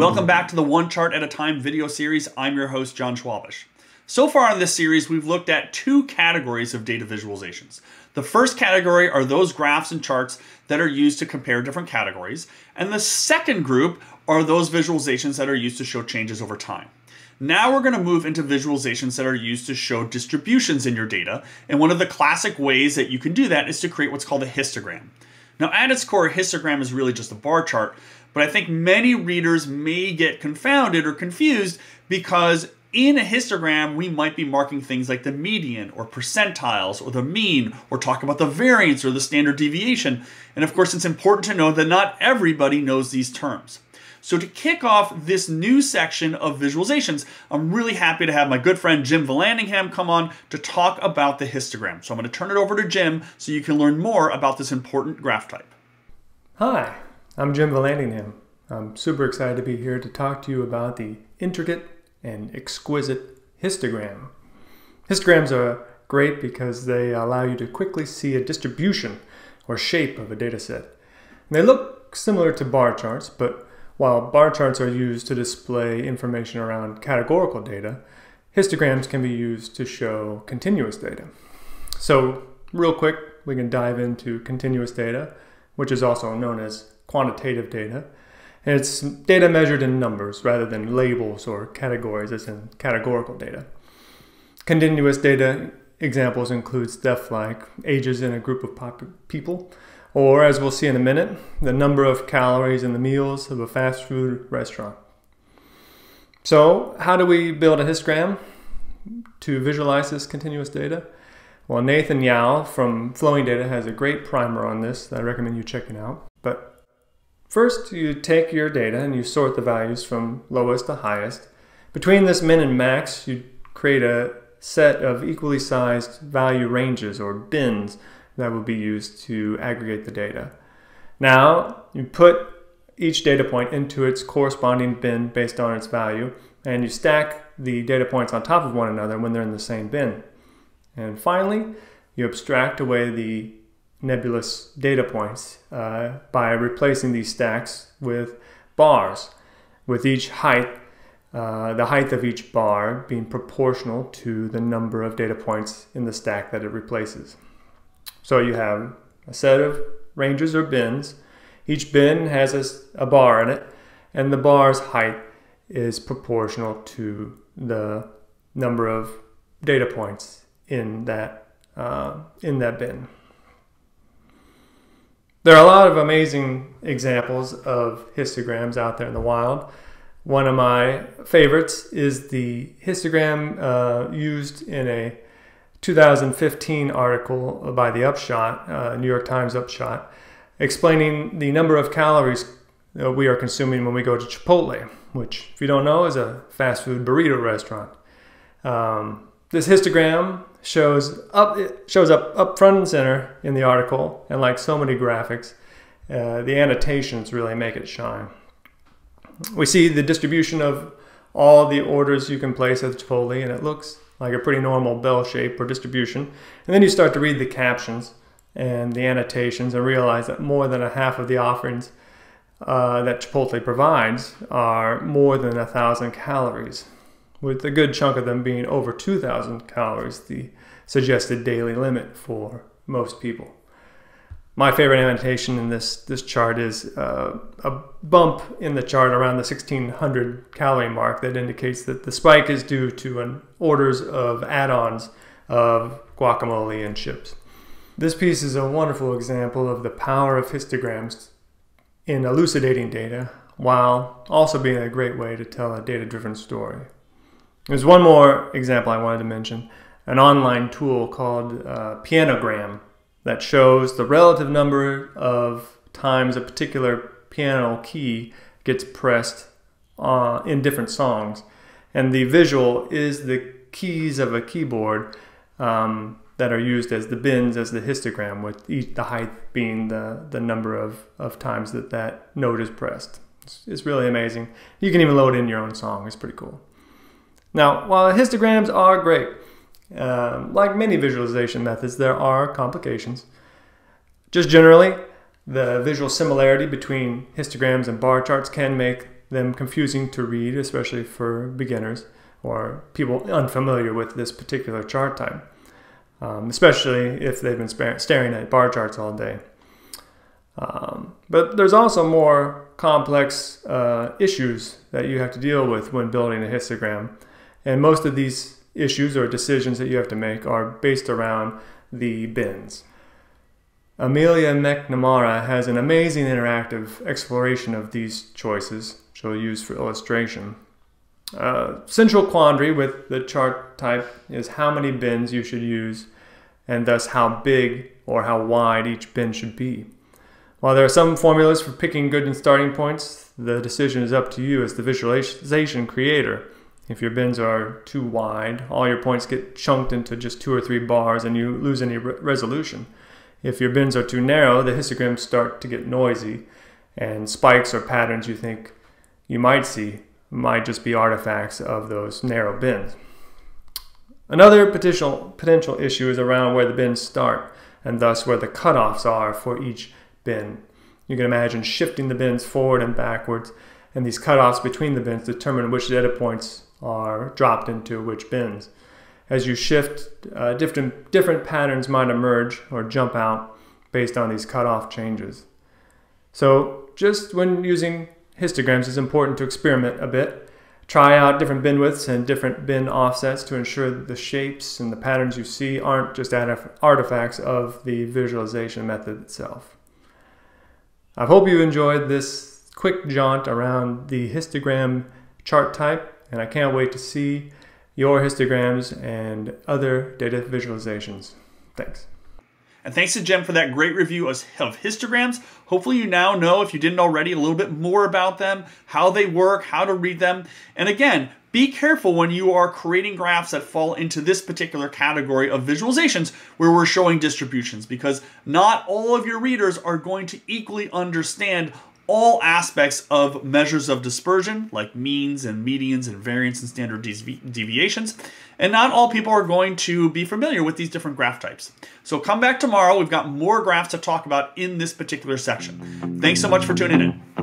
Welcome back to the One Chart at a Time video series. I'm your host, Jon Schwabish. So far in this series, we've looked at two categories of data visualizations. The first category are those graphs and charts that are used to compare different categories, and the second group are those visualizations that are used to show changes over time. Now we're going to move into visualizations that are used to show distributions in your data, and one of the classic ways that you can do that is to create what's called a histogram. Now at its core, a histogram is really just a bar chart, but I think many readers may get confounded or confused because in a histogram, we might be marking things like the median or percentiles or the mean or talk about the variance or the standard deviation. And of course, it's important to know that not everybody knows these terms. So to kick off this new section of visualizations, I'm really happy to have my good friend Jim Vallandingham come on to talk about the histogram. So I'm going to turn it over to Jim so you can learn more about this important graph type. Hi, I'm Jim Vallandingham. I'm super excited to be here to talk to you about the intricate and exquisite histogram. Histograms are great because they allow you to quickly see a distribution or shape of a dataset. They look similar to bar charts, but while bar charts are used to display information around categorical data, histograms can be used to show continuous data. So real quick, we can dive into continuous data, which is also known as quantitative data. And it's data measured in numbers rather than labels or categories as in categorical data. Continuous data examples include stuff like ages in a group of people, or as we'll see in a minute, the number of calories in the meals of a fast food restaurant. So how do we build a histogram to visualize this continuous data? Well, Nathan Yau from Flowing Data has a great primer on this that I recommend you checking out. But First, you take your data and you sort the values from lowest to highest. Between this min and max, you create a set of equally sized value ranges or bins that will be used to aggregate the data. Now, you put each data point into its corresponding bin based on its value, and you stack the data points on top of one another when they're in the same bin. And finally, you abstract away the nebulous data points uh, by replacing these stacks with bars, with each height, uh, the height of each bar being proportional to the number of data points in the stack that it replaces. So you have a set of ranges or bins. Each bin has a, a bar in it, and the bar's height is proportional to the number of data points in that uh, in that bin. There are a lot of amazing examples of histograms out there in the wild. One of my favorites is the histogram uh, used in a 2015 article by the Upshot, uh, New York Times Upshot, explaining the number of calories uh, we are consuming when we go to Chipotle, which, if you don't know, is a fast food burrito restaurant. Um, this histogram shows up shows up up front and center in the article, and like so many graphics, uh, the annotations really make it shine. We see the distribution of all the orders you can place at Chipotle, and it looks like a pretty normal bell shape or distribution. And then you start to read the captions and the annotations and realize that more than a half of the offerings uh, that Chipotle provides are more than a thousand calories with a good chunk of them being over 2,000 calories, the suggested daily limit for most people. My favorite annotation in this, this chart is uh, a bump in the chart around the 1600 calorie mark that indicates that the spike is due to an orders of add-ons of guacamole and chips. This piece is a wonderful example of the power of histograms in elucidating data while also being a great way to tell a data-driven story. There's one more example I wanted to mention an online tool called uh, Pianogram that shows the relative number of times a particular piano key gets pressed uh, in different songs. And the visual is the keys of a keyboard um, that are used as the bins as the histogram, with each, the height being the, the number of, of times that that note is pressed. It's, it's really amazing. You can even load in your own song. It's pretty cool. Now, while histograms are great, um, like many visualization methods, there are complications. Just generally, the visual similarity between histograms and bar charts can make them confusing to read, especially for beginners or people unfamiliar with this particular chart type, um, especially if they've been staring at bar charts all day. Um, but there's also more complex uh, issues that you have to deal with when building a histogram. And most of these issues or decisions that you have to make are based around the bins. Amelia McNamara has an amazing interactive exploration of these choices she'll use for illustration. Uh, central quandary with the chart type is how many bins you should use and thus how big or how wide each bin should be. While there are some formulas for picking good and starting points, the decision is up to you as the visualization creator. If your bins are too wide, all your points get chunked into just two or three bars and you lose any re resolution. If your bins are too narrow, the histograms start to get noisy, and spikes or patterns you think you might see might just be artifacts of those narrow bins. Another potential, potential issue is around where the bins start, and thus where the cutoffs are for each bin. You can imagine shifting the bins forward and backwards, and these cutoffs between the bins determine which data points are dropped into which bins. As you shift, uh, different, different patterns might emerge or jump out based on these cutoff changes. So just when using histograms, it's important to experiment a bit. Try out different bin widths and different bin offsets to ensure that the shapes and the patterns you see aren't just artifacts of the visualization method itself. I hope you enjoyed this quick jaunt around the histogram chart type, and I can't wait to see your histograms and other data visualizations. Thanks. And thanks to Jim for that great review of histograms. Hopefully you now know, if you didn't already, a little bit more about them, how they work, how to read them. And again, be careful when you are creating graphs that fall into this particular category of visualizations where we're showing distributions because not all of your readers are going to equally understand all aspects of measures of dispersion, like means and medians and variance and standard deviations. And not all people are going to be familiar with these different graph types. So come back tomorrow. We've got more graphs to talk about in this particular section. Thanks so much for tuning in.